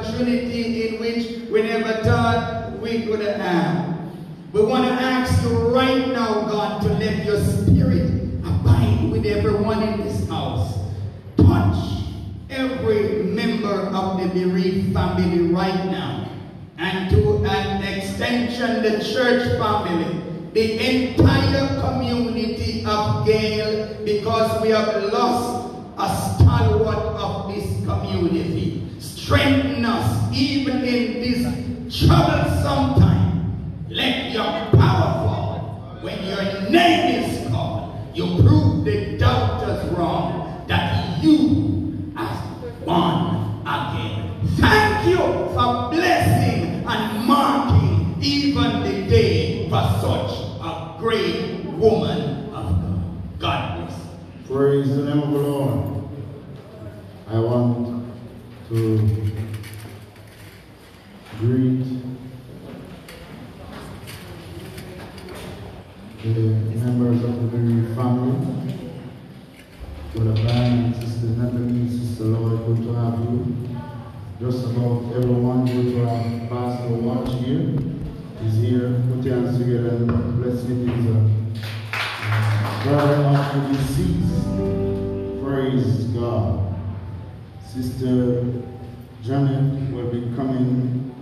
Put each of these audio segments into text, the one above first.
opportunity in which we never thought we could have. We want to ask you right now, God, to let your spirit abide with everyone in this house. Touch every member of the bereaved family right now. And to an extension, the church family, the entire community of Gayle, because we have lost a stalwart of this community. Strengthen us even in this troublesome time. Let your power fall. When your name is called, you prove the doubters wrong that you have won again. Thank you for blessing and marking even the day for such a great woman of God. God bless. Praise the name of the Lord. I want to greet the members of the bereaved family. Brother Brian, Sister Natalie, Sister Lloyd, good to have you. Just about everyone, good to have Pastor Watch here. He's here, put your hands together and bless me, Jesus. Brother of the deceased, praise God. Sister Janet will be coming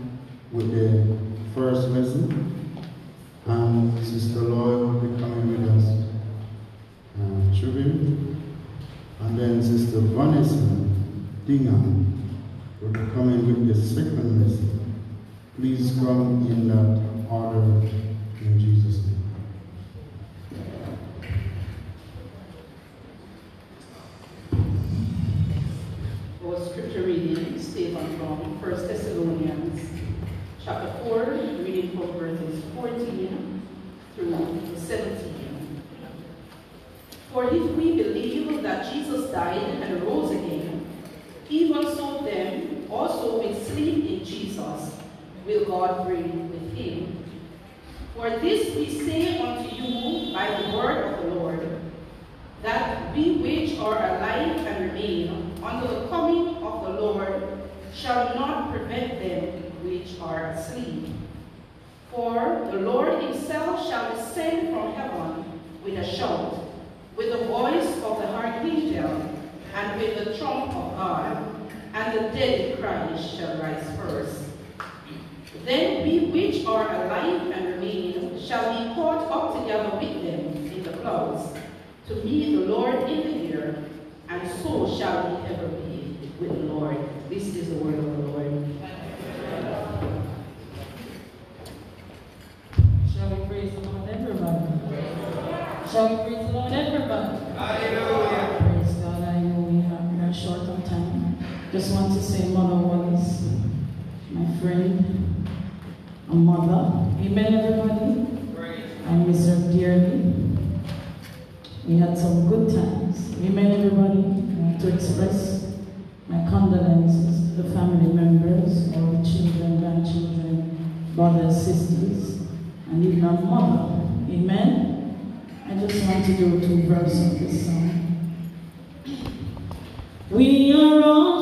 with the first lesson, and Sister Lloyd will be coming with us uh, tribute, and then Sister Vanessa Dingham will be coming with the second lesson. Please come in that order in Jesus' name. Our scripture reading is taken from 1 Thessalonians chapter 4, reading from verses 14 through 17. For if we believe that Jesus died and rose again, even so then also we sleep in Jesus will God bring with him. For this we say unto you by the word of the Lord, that we which are alive and remain until the coming of the Lord shall not prevent them which are asleep. For the Lord himself shall descend from heaven with a shout, with the voice of the archangel, and with the trump of God, and the dead in Christ shall rise first. Then we which are alive and remain shall be caught up together with them in the clouds to meet the Lord in the air, and so shall we ever be with the Lord. This is the word of the Lord. Shall we praise the Lord, everybody? Shall we praise the Lord, everybody? Hallelujah. Praise God. I know we have we are short on time. Just want to say, Mother Wallace, my friend, a mother. Amen, everybody. I miss her dearly. We had some good times. Amen, everybody. I want to express my condolences to the family members, all the children, grandchildren, brothers, sisters, and even our mother. Amen. I just want to do two verses of this song. We are often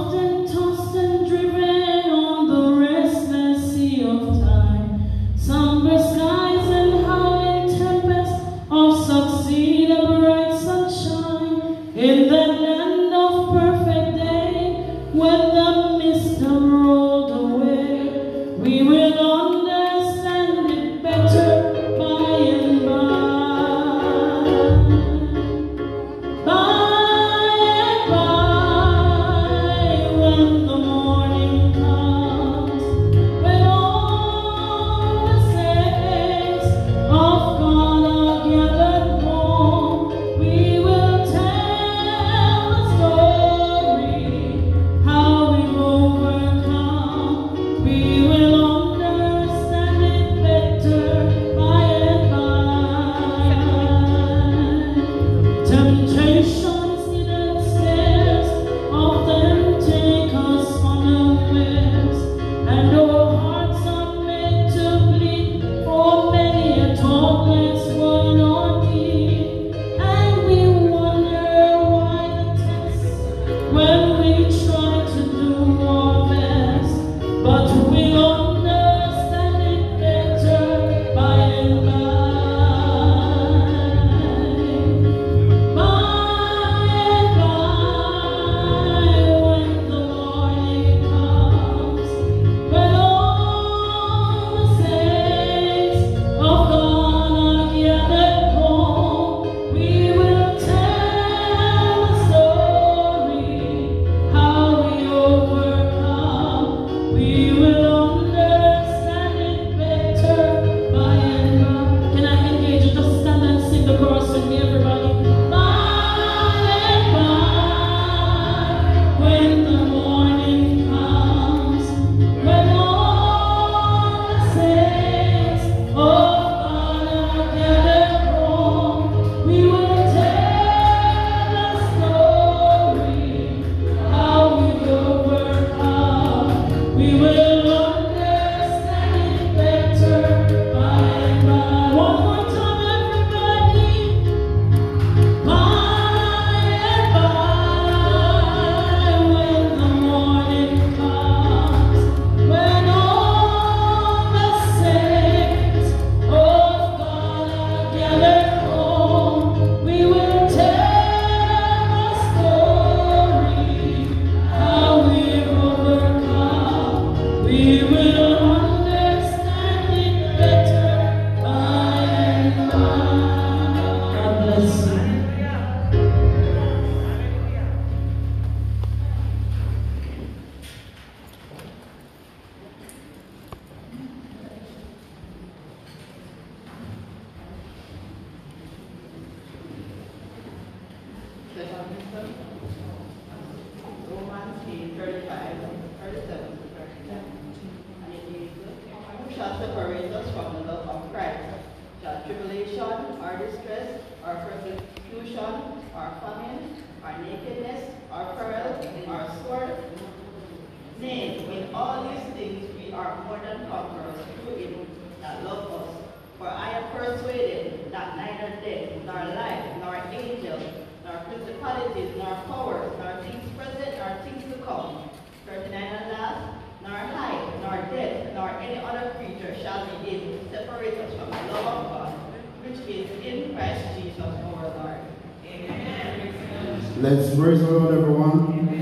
Let's praise the Lord, everyone.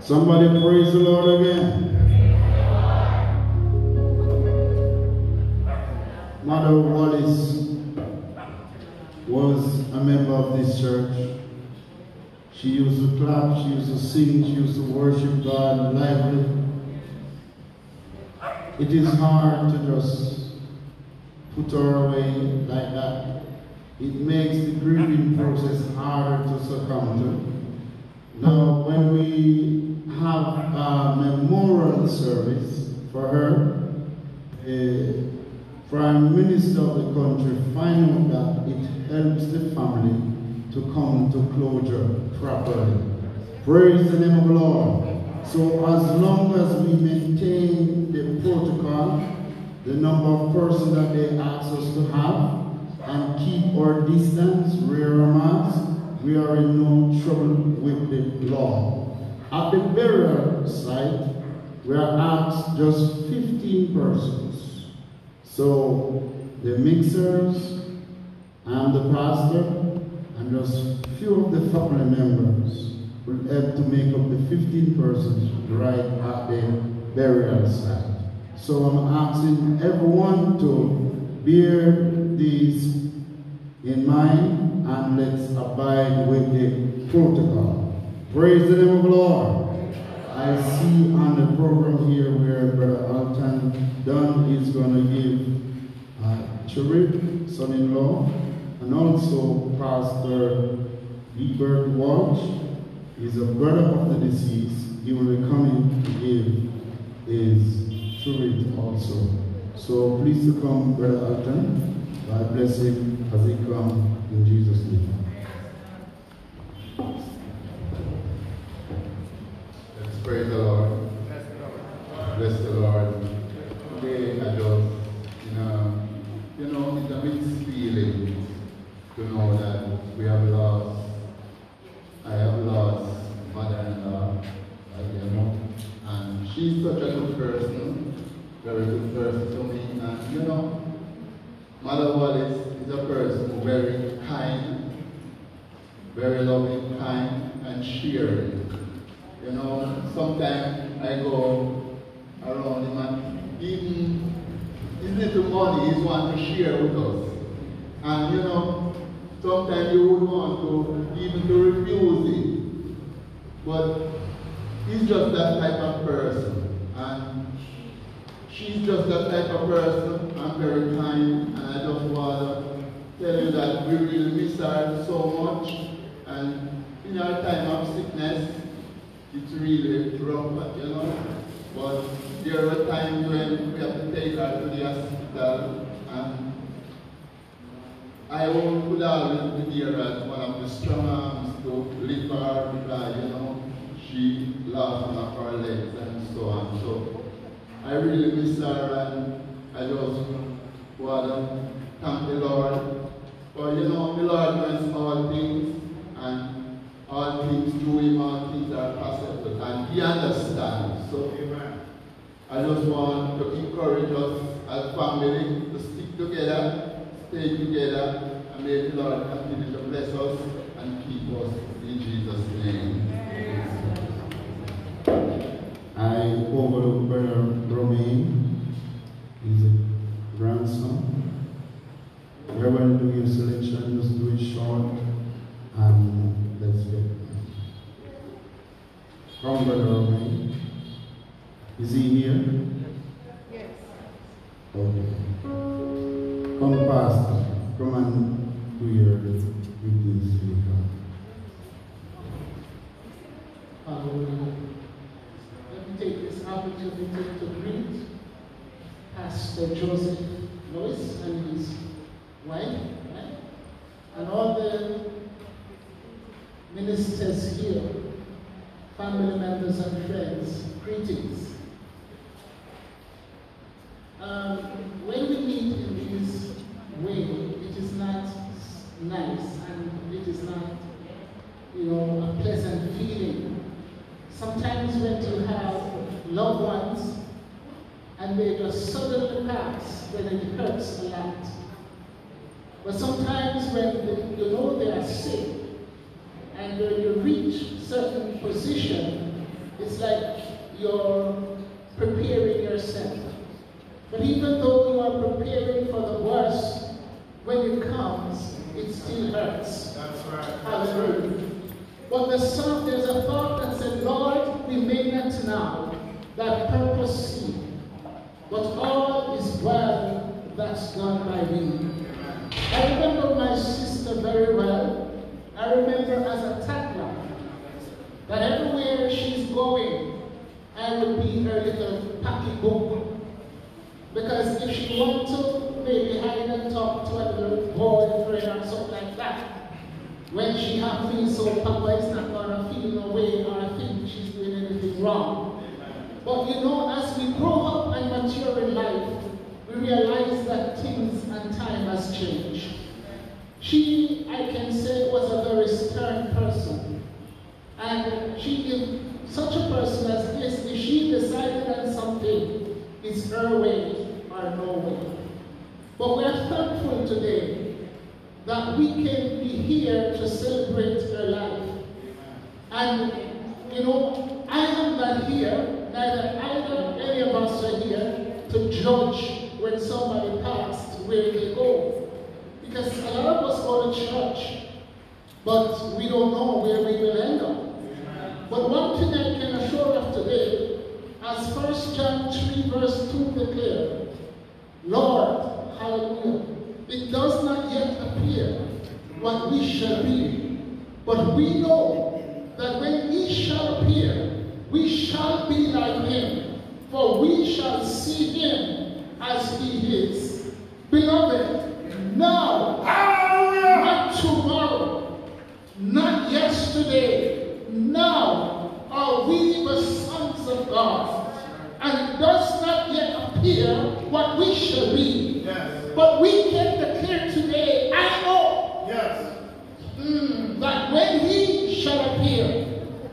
Somebody praise the Lord again. Mother Wallace was a member of this church. She used to clap, she used to sing, she used to worship God lively. It is hard to just put her away like that. It makes the grieving process harder to succumb to. Now, when we have a memorial service for her, the Prime Minister of the country out that it helps the family to come to closure properly. Praise the name of the Lord. So as long as we maintain the protocol, the number of persons that they ask us to have, and keep our distance, wear our masks, we are in no trouble with the law. At the burial site, we are asked just 15 persons. So the mixers and the pastor and just few of the family members will help to make up the 15 persons right at the burial site. So I'm asking everyone to bear these in mind and let's abide with the protocol. Praise the name of the Lord. I see on the program here where Brother Alton Dunn is going to give uh, Cherib, son-in-law, and also Pastor Ebert Walsh is a brother of the deceased. He will be coming to give his Cherib also. So please come, Brother Alton. God bless him as he come in Jesus' name. Let's praise the Lord. Bless the Lord. Today I just, you know, you know, it's a mixed feeling to know that we have lost, I have lost mother-in-law, know, and she's such a good person, very good person to me, and you know, Mother Wallace is a person very kind, very loving, You know, sometimes I go around him and even his little money is want to share with us. And you know, sometimes you would want to even to refuse it. But he's just that type of person. And she's just that type of person. I'm very kind and I just want to tell you that we really miss her so much. And in our time of it's really rough, you know. But there were times when we have to take her to the hospital and I could always be there as one of the strong arms to lift her because, you know, she lost one of her legs and so on. So I really miss her and I just want to thank the Lord. For, you know, the Lord knows all things all things through him, all things are possible, and he understands. So, Amen. I just want to encourage us as family to stick together, stay together, and may the Lord continue to bless us and keep us in Jesus' name. I overlook Brother Romain. He's a grandson. Wherever you do your selection, just do it short and let's get from Brother Romain. Is he here? Yes. Okay. Come, Pastor. Come and do your greetings to the God. Hallelujah. Let me take this opportunity to greet Pastor Pastor Joseph Lewis and his wife, right? And all the ministers here, family members and friends, greetings. Um, when we meet in this way, it is not nice and it is not, you know, a pleasant feeling. Sometimes when you have loved ones and they just suddenly pass, then it hurts a lot. But sometimes when they, you know they are sick and when you reach certain position, it's like you're preparing yourself. But even though you are preparing for the worst, when it comes, it still hurts. That's right. Hallelujah. But the song, there's a thought that said, Lord, we may not now that purpose see, but all is well that's done by me. I remember my sister very well. I remember as a toddler that everywhere she's going, I would be her little pocketbook. Because if she want to maybe hide and talk to a little boyfriend or something like that, when she have feel so Papa is not gonna feel no way or think she's doing anything wrong. But you know, as we grow up and mature in life, we realize that things and time has changed. She, I can say, was a very stern person. And she is such a person as this, if she decided on something, it's her way or no way. But we are thankful today that we can be here to celebrate her life. And, you know, I am not here, neither either any of us are here to judge when somebody passed where they go. Because a lot of us go to church, but we don't know where we will end up. But one thing I can assure of today, as 1 John 3 verse 2 declare, Lord, hallelujah, it does not yet appear what we shall be, but we know that when he shall appear, we shall be like him, for we shall see him as he is. Beloved, now, not tomorrow, not yesterday, now are we the sons of God. And it does not yet appear what we shall be. Yes. But we can declare today, I know Yes. mm, that when he shall appear,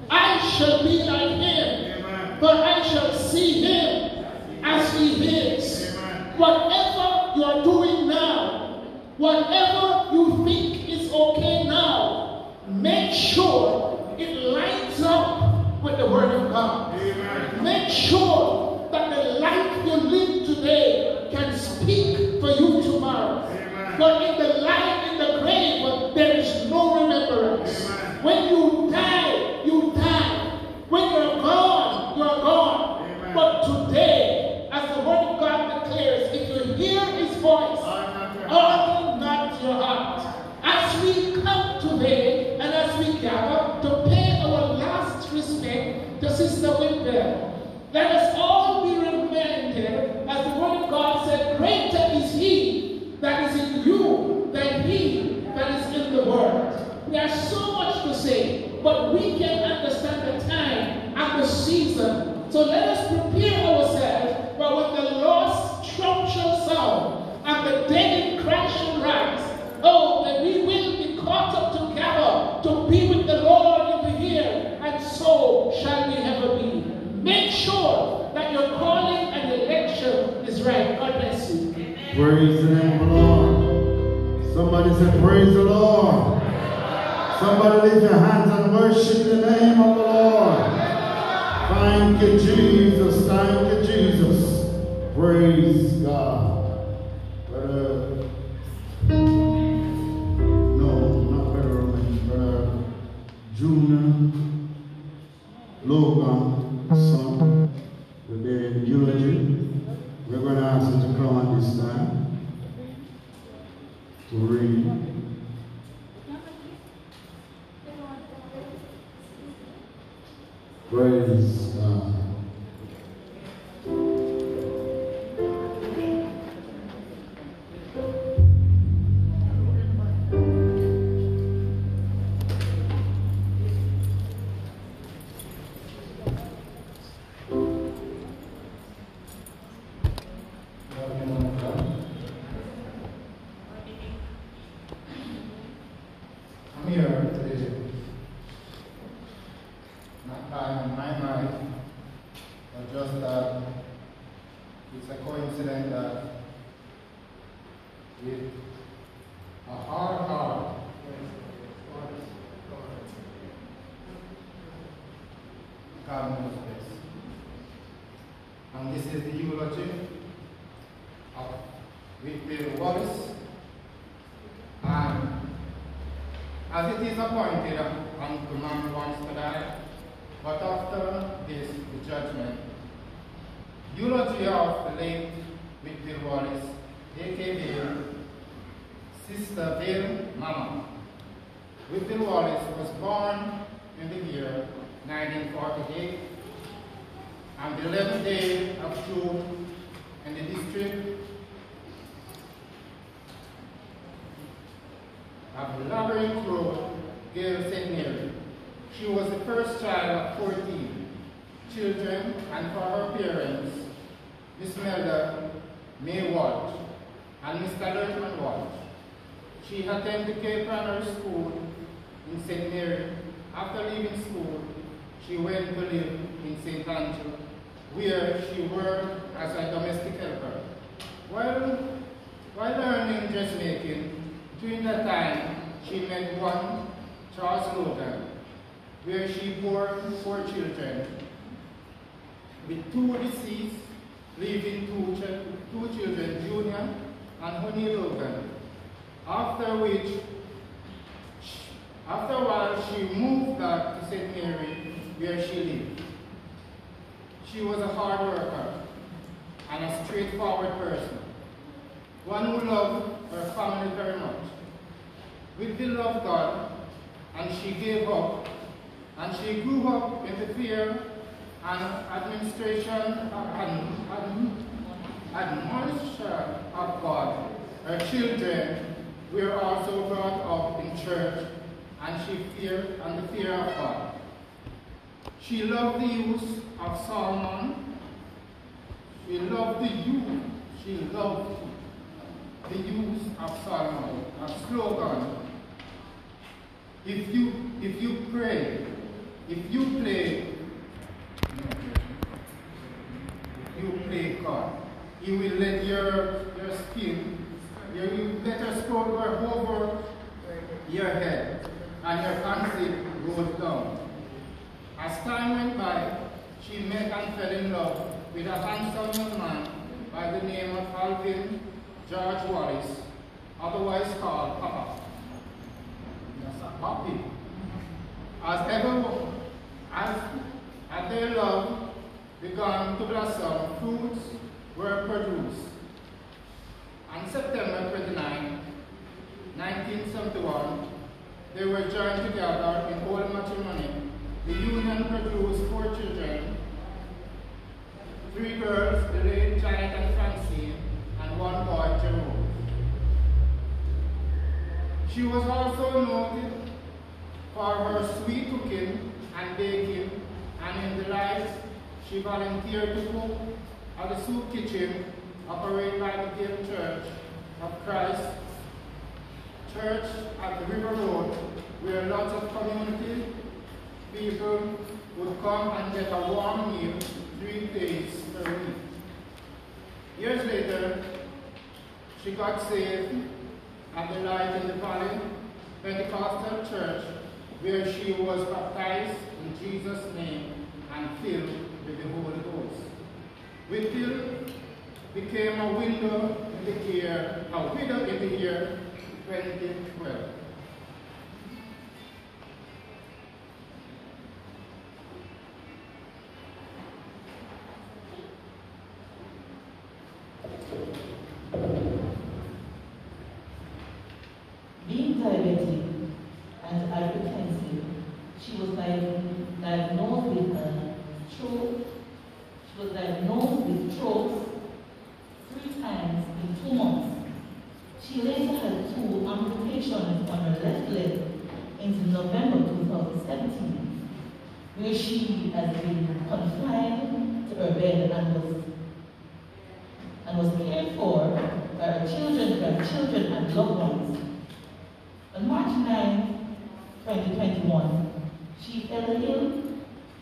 I shall be like him, Amen. but I shall see him as he is. Amen. Whatever you are doing now, whatever you think is okay now, make sure it lines up with the Word of God. Amen. Make sure that the life you live today can speak for you tomorrow. Amen. But in the life in the grave, there is no remembrance. Amen. When you die, you die. When you're gone, you're gone. Amen. But today, as the word of God declares, if you hear his voice, I'm not there. harden not your heart. As we come today and as we gather to pay our last respect to Sister Withvel, let us all be reminded, as the word of God said, greater is he that is in you than he that is in the world. There is so much to say, but we can understand the time and the season. So let us prepare ourselves for when the lost trump shall sound and the dead in Christ shall rise. Oh, that we will be caught up together to be with the Lord in the year, and so shall we ever be. Make sure that your calling and election is right. God bless you. Praise the name of the Lord. Somebody say, Praise the Lord. Somebody lift your hands and worship the name of the Lord. Thank you, Jesus. Thank you, Jesus. Praise God. here today. Not by my mind, but just that it's a coincidence that appointed unto man once to die, but after this the judgment. Eulogy of the late Withvel Wallace, aka Sister Bill Mama. Withvel Wallace was born in the year 1948 on the 11th day of June in the district of Labyrinth Road, Gayle St. Mary. She was the first child of 14 children and for her parents, Miss Melda May Walsh Mr. Lertman She attended Cape Primary School in St. Mary. After leaving school, she went to live in St. Andrew, where she worked as a domestic helper. While, while learning dressmaking, during that time, she met one Charles Logan, where she bore four children, with two deceased, leaving two, ch- two children, Junior and Honey Logan. After which, after a while, she moved back to St. Mary, where she lived. She was a hard worker and a straightforward person, one who loved her family very much. With the love God, and she gave up, and she grew up in the fear and administration and, and admonition of God. Her children were also brought up in church, and she feared and the fear of God. She loved the use of Solomon. She loved the youth. She loved the use of Solomon, a slogan. If you if you pray, if you play, you play God, He will let your your skin, you let your scroll over your head, and your fancy goes down. As time went by, she met and fell in love with a handsome young man by the name of Alvin George Wallace, otherwise called Papa. Yes, a puppy. As ever, as, as their love began to blossom, fruits were produced. On September 29, 1971, they were joined together in holy matrimony. The union produced four children, three girls, Elaine, Janet, and Francine, and one boy, Jerome. She was also noted for her sweet cooking and baking, and in the life she volunteered to cook at the soup kitchen operated by the Gayle Church of Christ Church at the River Road, where lots of community people would come and get a warm meal three days per week. Years later, she got saved at the Light in the Valley Pentecostal Church, where she was baptized in Jesus' name and filled with the Holy Ghost. Withvel became a window in the year, a widow in the year 2012. was cared for by our children, and loved ones. On March 9, 2021, she fell ill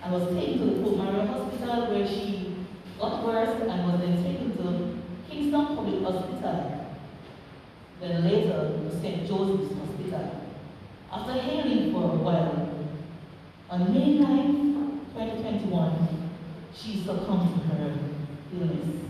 and was taken to the Pope Hospital where she got worse and was then taken to Kingston Public Hospital, then later to St. Joseph's Hospital. After hailing for a while, on May 9, 2021, she succumbed to her illness.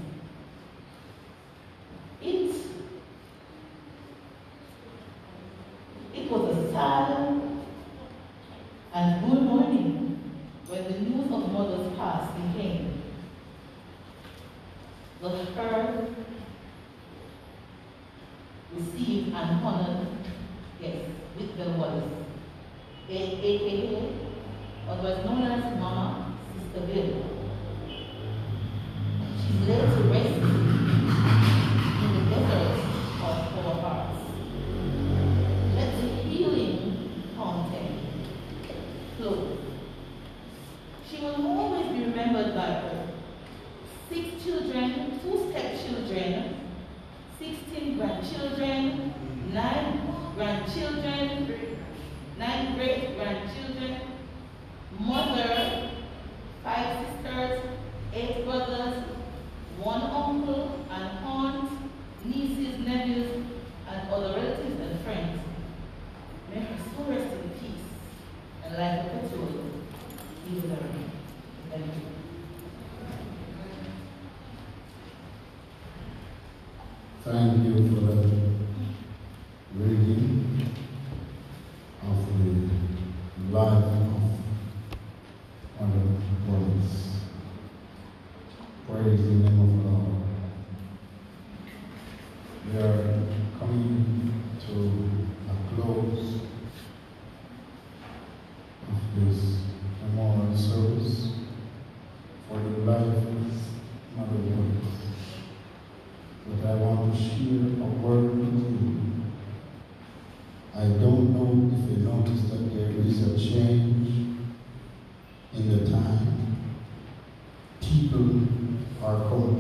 children, nine grandchildren, nine great grandchildren, mother,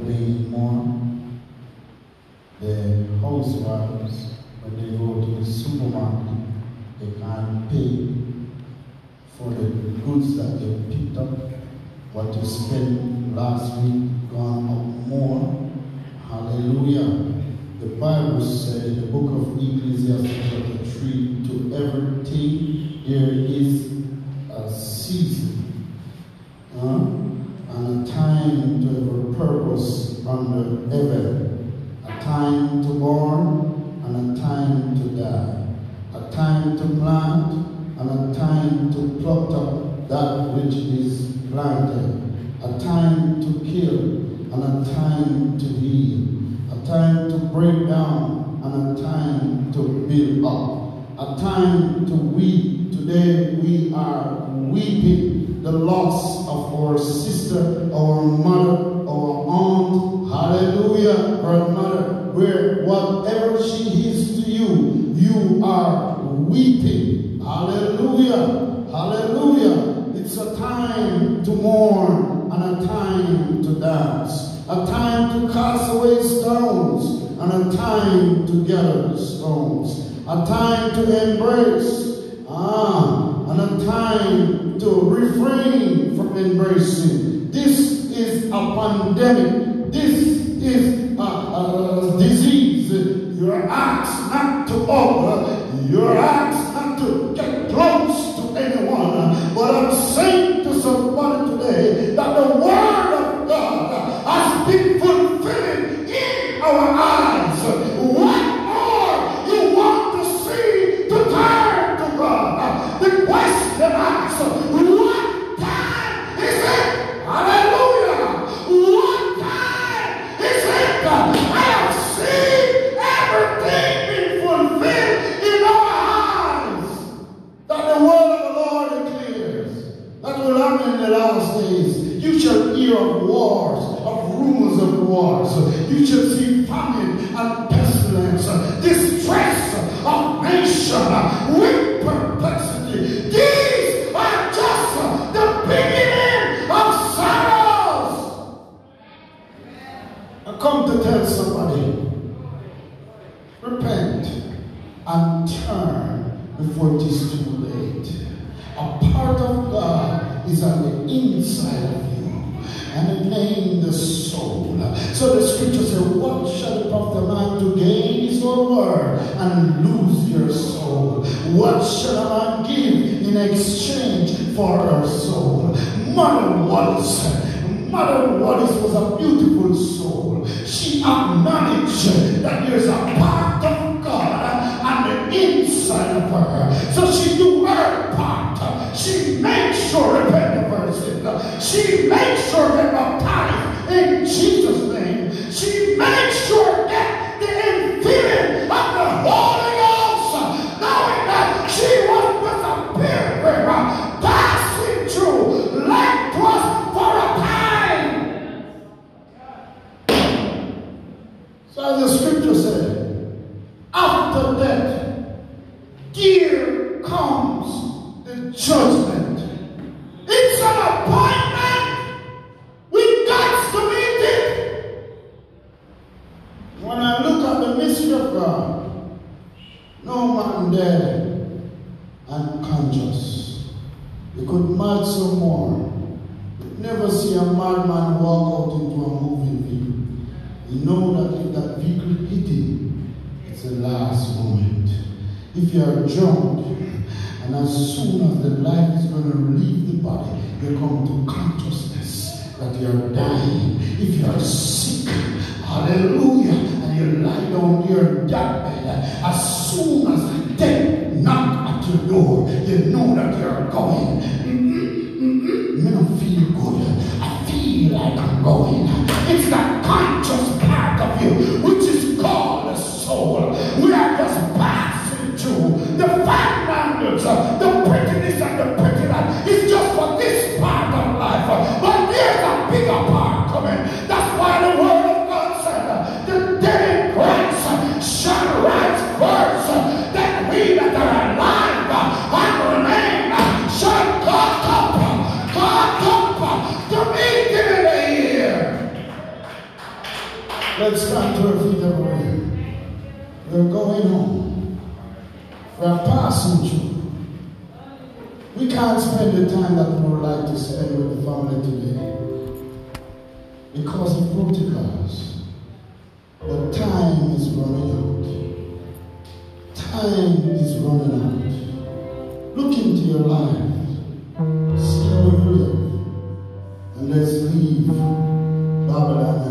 they mourn, the housewives, when they go to the supermarket, they can't pay for the goods that they picked up, what you spent last week gone up more. Hallelujah. The Bible said in the book of Ecclesiastes chapter 3, to everything there is a season gather, a time to kill and a time to heal, a time to break down and a time to build up, a time to weep. Today we are weeping the loss of our sister, our mother, our aunt. Hallelujah, her mother. Where whatever she is to you, you are weeping. Hallelujah. Hallelujah. It's a time to mourn and a time to dance, a time to cast away stones and a time to gather stones, a time to embrace, ah, and a time to refrain from embracing. This is a pandemic. This I'm saying. come to tell somebody repent and turn before it is too late. A part of God is on the inside of you and it gain the soul. So the scripture says, What shall it profit a man to gain his own word and lose your soul? What shall a man give in exchange for her soul? Mother Wallace, Mother Wallace was a beautiful soul. She acknowledged that there's a part of God on the inside of her. So she do her part. She makes sure repent her sin. She makes sure get baptized in Jesus' name. She makes sure get the infilling of the Holy Ghost, knowing that she was just a pilgrim passing through like was for a time. So as the scripture said, after death, here comes the judgment. It's an appointment. We got to meet it. When I look at the mystery of God, no dead unconscious. You could mad some more. You'd never see a madman walk out into a moving vehicle. You know that if that vehicle hit him, it's the last moment. If you are drunk, and as soon as the life is going to leave the body, you come to consciousness that you are dying. If you are sick, hallelujah, and you lie down your deathbed, as soon as death knock at your door, you know that you are going. Mm-mm, me don't feel good. I feel like I'm going. It's that conscious part of you, which is called the soul. We are just passing through. The fat landers, the Let's stand to our feet, everybody. We're going home. We're passing through. We can't spend the time that we would like to spend with the family today because of protocols. But time is running out. Time is running out. Look into your life. See how you live. And let's leave Babylon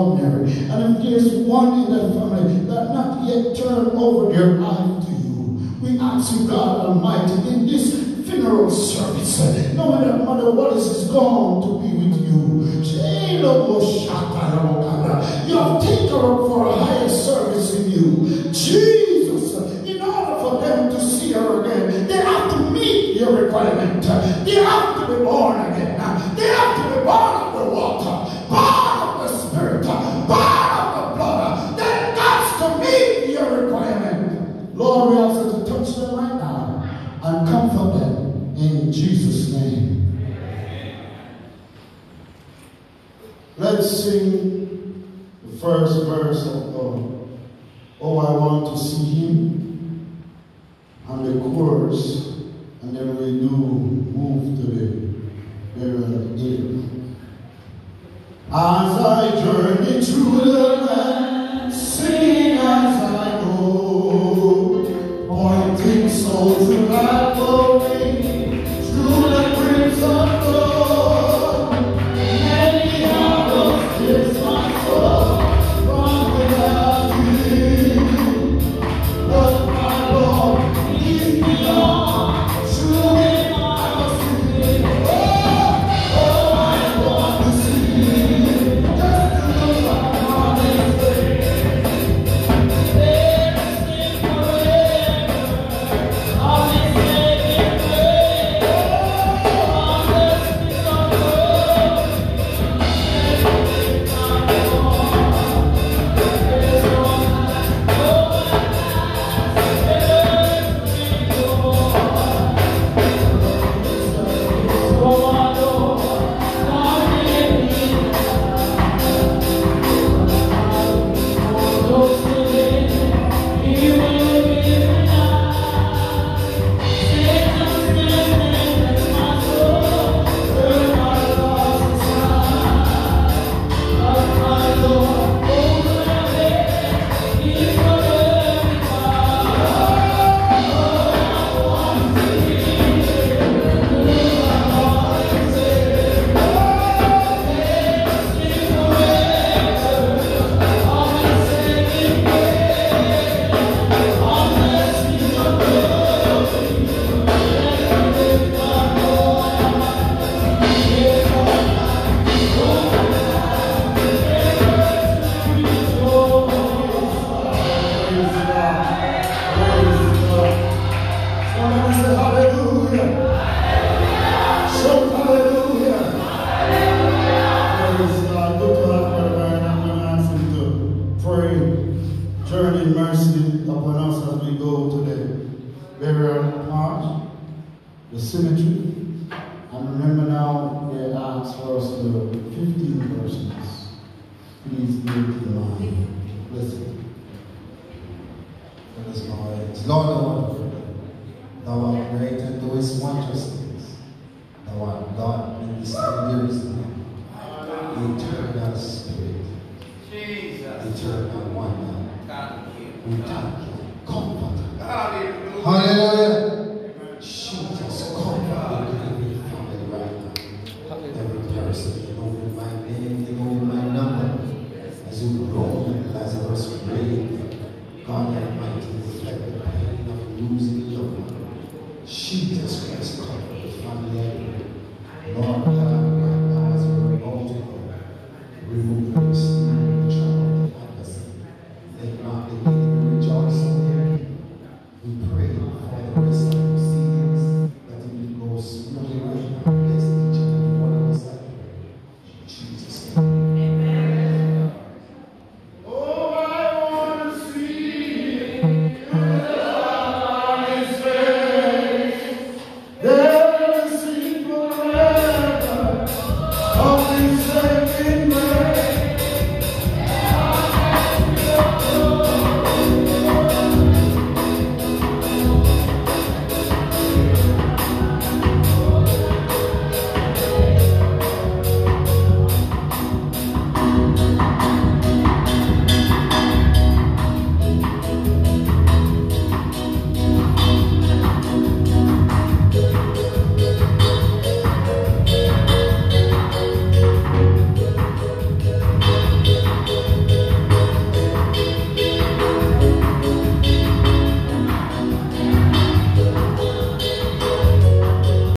And if there's one in that family that not yet turned over their life to you, we ask you, God Almighty, in this funeral service, knowing that Mother Wallace is gone to be with. You